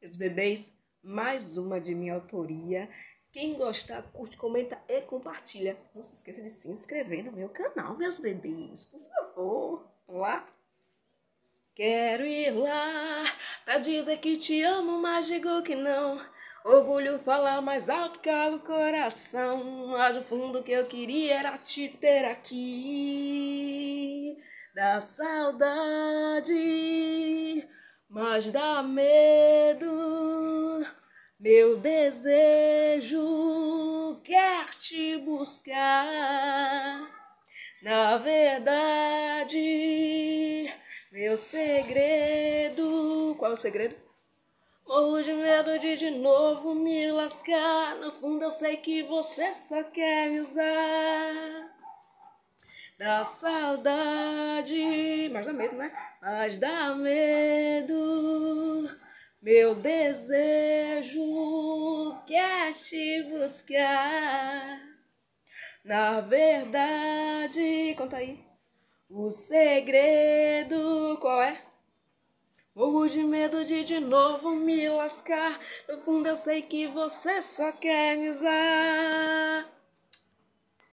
Meus bebês, mais uma de minha autoria. Quem gostar, curte, comenta e compartilha. Não se esqueça de se inscrever no meu canal, meus bebês. Por favor, vamos lá? Quero ir lá pra dizer que te amo, mas digo que não. Orgulho falar mais alto, calo o coração. Lá do fundo que eu queria era te ter aqui. Da saudade mas dá medo. Meu desejo quer te buscar. Na verdade, meu segredo. Qual é o segredo? Morro de medo de de novo me lascar. No fundo eu sei que você só quer me usar. Da saudade, mas dá medo, né? Mas dá medo, meu desejo quer te buscar. Na verdade, conta aí. O segredo qual é? Morro de medo de de novo me lascar. No fundo eu sei que você só quer me usar.